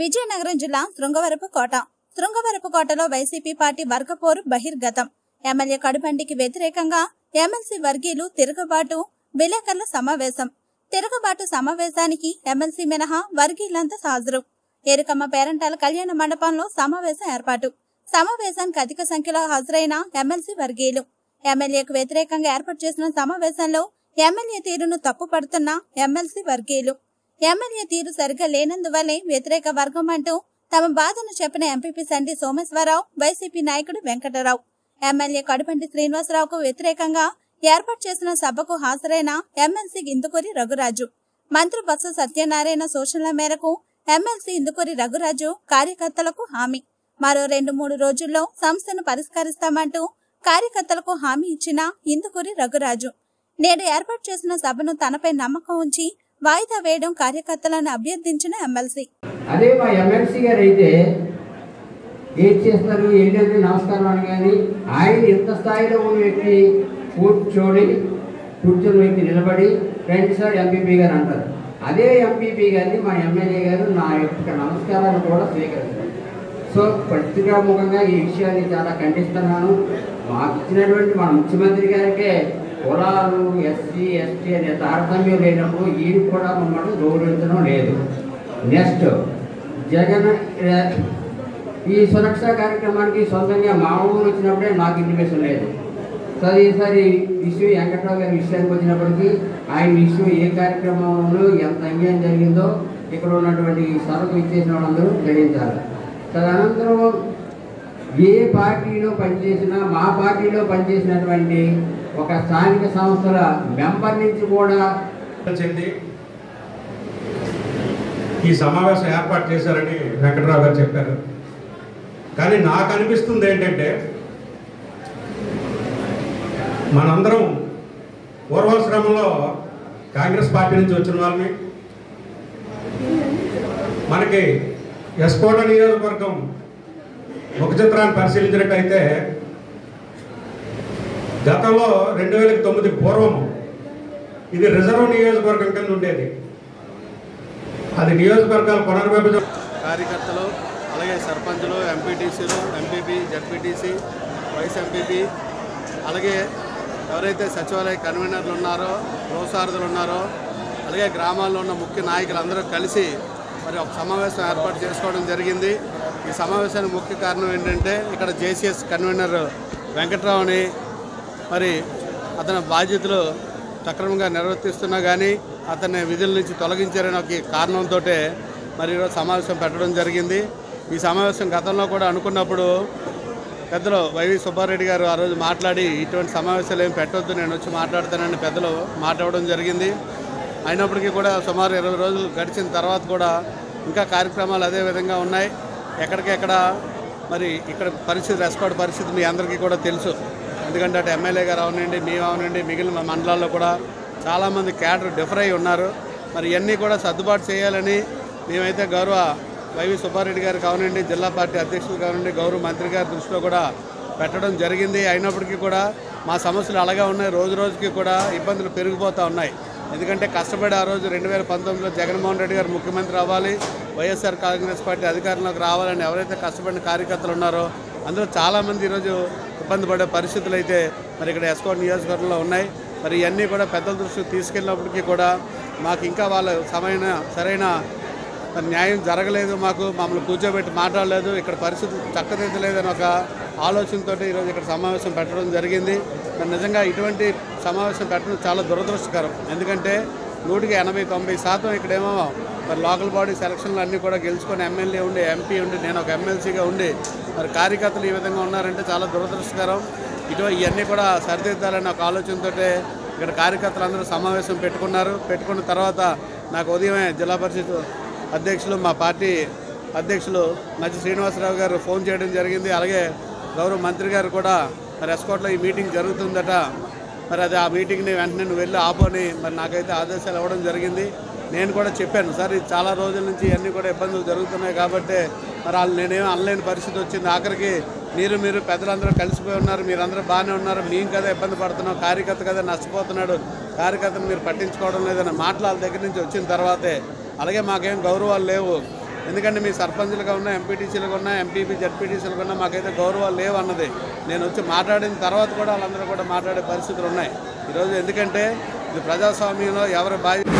విజయనగరం జిల్లా శృంగవరపు కోట. శృంగవరపు కోటలో YCP party వర్గపోరు బహిర్గతం. ఎమ్మెల్యే కడుబండికి వ్యతిరేకంగా ఎమ్మెల్సీ వర్గీయులు తిరుగుబాటు విలేకరుల సమావేశం. తిరుగుబాటు సమావేశానికి ఎమ్మెల్సీ మినహా వర్గీయులంతా హాజరు. ఎరుకమ్మ పేరంటాల కళ్యాణ మండపంలో సమావేశం ఏర్పాటు. సమావేశానికి అధిక సంఖ్యలో హాజరైన ఎమ్మెల్సీ వర్గీయులు. ఎమ్మెల్యేకు వ్యతిరేకంగా ఏర్పాటు చేసిన సమావేశంలో ఎమ్మెల్యే తీరును తప్పుపడుతున్న ఎమ్మెల్సీ వర్గీయులు. ఎమ్మెల్యే తీరు సరిగా లేనందువల్లే వ్యతిరేక వర్గం అంటూ తమ బాధను చెప్పిన ఎంపీపీ సండి సోమేశ్వరరావు వైసీపీ నాయకుడు వెంకటరావు. ఎమ్మెల్యే కడుపంటి శ్రీనివాసరావుకు వ్యతిరేకంగా ఏర్పాటు చేసిన సభకు హాజరైన ఎమ్మెల్సీ ఇందుకూరి రఘురాజు. మంత్రి బొత్స సత్యనారాయణ సూచనల మేరకు ఎమ్మెల్సీ ఇందుకూరి రఘురాజు కార్యకర్తలకు హామీ. మరో రెండు మూడు రోజుల్లో సమస్యను పరిష్కరిస్తామంటూ కార్యకర్తలకు హామీ ఇచ్చిన ఇందుకూరి రఘురాజు. నేడు ఏర్పాటు చేసిన సభను తనపై నమ్మకం ఉంచి వాయిదా వేయడం కార్యకర్తలను అభ్యర్థించిన ఎమ్మెల్సీ. అదే మా ఎమ్మెల్సీ గారు అయితే ఏం చేస్తారు ఏంటంటే నమస్కారం అని కానీ ఆయన ఎంత స్థాయిలో ఉన్న వ్యక్తి కూర్చొని కూర్చొని వ్యక్తి నిలబడి ఫ్రెండ్స్ సార్ ఎంపీపీ గారు అంటారు. అదే ఎంపీపీ గారిని మా ఎమ్మెల్యే గారు నా యొక్క నమస్కారాలు కూడా స్వీకరిస్తారు. సో పత్రికాముఖంగా ఈ విషయాన్ని చాలా ఖండిస్తున్నాను. మాకు ఇచ్చినటువంటి మన ముఖ్యమంత్రి గారికే కులాలు ఎస్సీ ఎస్టీ అనే తారతమ్యం లేనప్పుడు ఈ కూడా మమ్మల్ని గౌరవించడం లేదు. నెక్స్ట్ జగన్ ఈ సురక్ష కార్యక్రమానికి సొంతంగా మా ఊరు వచ్చినప్పుడే నాకు ఇన్ఫర్మేషన్ లేదు. సో ఈసారి ఇష్యూ వెంకట్రావు గారి విషయానికి వచ్చినప్పటికీ ఆయన ఇష్యూ ఏ కార్యక్రమంలో ఎంత అన్యాయం జరిగిందో ఇక్కడ ఉన్నటువంటి సభకు ఇచ్చేసిన వాళ్ళందరూ గ్రహించాలి. తదనంతరం ఏ పార్టీలో పనిచేసినా మా పార్టీలో పనిచేసినటువంటి ఒక స్థానిక సంస్థల మెంబర్ నుంచి కూడా చెంది ఈ సమావేశం ఏర్పాటు చేశారని వెంకటరావు గారు చెప్పారు. కానీ నాకు అనిపిస్తుంది ఏంటంటే మనందరం పూర్వాశ్రమంలో కాంగ్రెస్ పార్టీ నుంచి వచ్చిన వాళ్ళని మనకి ఎస్కోట నియోజకవర్గం ముఖ చిత్రాన్ని పరిశీలించినట్టయితే గతంలో రెండు వేల తొమ్మిది పూర్వం ఇది రిజర్వ్ నియోజకవర్గం కింద ఉండేది. అది నియోజకవర్గాలు పునర్విభజన కార్యకర్తలు అలాగే సర్పంచులు ఎంపీటీసీలు ఎంపీపీ జడ్పీటీసీ వైస్ ఎంపీపీ అలాగే ఎవరైతే సచివాలయ కన్వీనర్లు ఉన్నారో ప్రోసారథులు ఉన్నారో అలాగే గ్రామాల్లో ఉన్న ముఖ్య నాయకులు అందరూ కలిసి మరి ఒక సమావేశం ఏర్పాటు చేసుకోవడం జరిగింది. ఈ సమావేశానికి ముఖ్య కారణం ఏంటంటే ఇక్కడ జేసీఎస్ కన్వీనర్ వెంకట్రావుని మరి అతని బాధ్యతలు సక్రమంగా నిర్వర్తిస్తున్నా కానీ అతన్ని విధుల నుంచి తొలగించారని ఒక కారణంతో మరి ఈరోజు సమావేశం పెట్టడం జరిగింది. ఈ సమావేశం గతంలో కూడా అనుకున్నప్పుడు పెద్దలు వైవి సుబ్బారెడ్డి గారు ఆ రోజు మాట్లాడి ఇటువంటి సమావేశాలు ఏం పెట్టొద్దు నేను వచ్చి మాట్లాడతానని పెద్దలు మాట్లాడడం జరిగింది. అయినప్పటికీ కూడా సుమారు ఇరవై రోజులు గడిచిన తర్వాత కూడా ఇంకా కార్యక్రమాలు అదే విధంగా ఉన్నాయి. ఎక్కడికెక్కడ మరి ఇక్కడ పరిస్థితి రెస్పాండ్ పరిస్థితి మీ అందరికీ కూడా తెలుసు. ఎందుకంటే అటు ఎమ్మెల్యే గారు అవనండి మేము అవనండి మిగిలిన మండలాల్లో కూడా చాలామంది క్యాడర్ డిఫర్ అయి ఉన్నారు. మరి ఇవన్నీ కూడా సర్దుబాటు చేయాలని మేమైతే గౌరవ వైవి సుబ్బారెడ్డి గారు కావనండి జిల్లా పార్టీ అధ్యక్షులు కావనండి గౌరవ మంత్రి గారి దృష్టిలో కూడా పెట్టడం జరిగింది. అయినప్పటికీ కూడా మా సమస్యలు అలాగే ఉన్నాయి. రోజు రోజుకి కూడా ఇబ్బందులు పెరిగిపోతూ ఉన్నాయి. ఎందుకంటే కష్టపడి ఆ రోజు రెండు వేల పంతొమ్మిదిలో జగన్మోహన్ రెడ్డి గారు ముఖ్యమంత్రి అవ్వాలి వైఎస్ఆర్ కాంగ్రెస్ పార్టీ అధికారంలోకి రావాలని ఎవరైతే కష్టపడిన కార్యకర్తలు ఉన్నారో అందులో చాలామంది ఈరోజు ఇబ్బంది పడే పరిస్థితులు అయితే మరి ఇక్కడ ఎస్కోట్ నియోజకవర్గంలో ఉన్నాయి. మరి ఇవన్నీ కూడా పెద్దల దృష్టికి తీసుకెళ్ళినప్పటికీ కూడా మాకు ఇంకా వాళ్ళ సమైన సరైన మరి న్యాయం జరగలేదు మాకు. మమ్మల్ని కూర్చోబెట్టి మాట్లాడలేదు. ఇక్కడ పరిస్థితి చక్కదిద్దలేదని ఒక ఆలోచనతో ఈరోజు ఇక్కడ సమావేశం పెట్టడం జరిగింది. మరి నిజంగా ఇటువంటి సమావేశం పెట్టడం చాలా దురదృష్టకరం. ఎందుకంటే నూటికి ఎనభై తొంభై శాతం ఇక్కడేమో మరి లోకల్ బాడీ సెలక్షన్లు అన్నీ కూడా గెలుచుకొని ఎమ్మెల్యే ఉండి ఎంపీ ఉండి నేను ఒక ఎమ్మెల్సీగా ఉండి మరి కార్యకర్తలు ఈ విధంగా ఉన్నారంటే చాలా దురదృష్టకరం. ఇటు ఇవన్నీ కూడా సరిదిద్దాలని ఒక ఆలోచనతో ఇక్కడ కార్యకర్తలు అందరూ సమావేశం పెట్టుకున్నారు. పెట్టుకున్న తర్వాత నాకు ఉదయమే జిల్లా పరిషత్ అధ్యక్షులు మా పార్టీ అధ్యక్షులు మధ్య శ్రీనివాసరావు గారు ఫోన్ చేయడం జరిగింది. అలాగే గౌరవ మంత్రి గారు కూడా మరి ఎస్కోట్లో ఈ మీటింగ్ జరుగుతుందట. మరి అది ఆ మీటింగ్ని వెంటనే నువ్వు వెళ్ళి ఆపోని మరి నాకైతే ఆదేశాలు ఇవ్వడం జరిగింది. నేను కూడా చెప్పాను సార్ ఇది చాలా రోజుల నుంచి ఇవన్నీ కూడా ఇబ్బందులు జరుగుతున్నాయి కాబట్టి మరి వాళ్ళు నేనేం అనలేని పరిస్థితి వచ్చింది. ఆఖరికి మీరు మీరు పెద్దలందరూ కలిసిపోయి ఉన్నారు మీరందరూ బాగానే ఉన్నారు మేము కదా ఇబ్బంది పడుతున్నాం కార్యకర్త కదా నష్టపోతున్నాడు కార్యకర్తను మీరు పట్టించుకోవడం లేదన్న మాటలు వాళ్ళ దగ్గర నుంచి వచ్చిన తర్వాతే. అలాగే మాకేం గౌరవాలు లేవు. ఎందుకంటే మీ సర్పంచులుగా ఉన్న ఎంపీటీసీలుగా ఉన్న ఎంపీపీ జడ్పీటీసీలుగా ఉన్నా మాకైతే గౌరవాలు లేవు అన్నది. నేను వచ్చి మాట్లాడిన తర్వాత కూడా వాళ్ళందరూ కూడా మాట్లాడే పరిస్థితులు ఉన్నాయి. ఈరోజు ఎందుకంటే ఇది ప్రజాస్వామ్యంలో ఎవరి బాధ్యత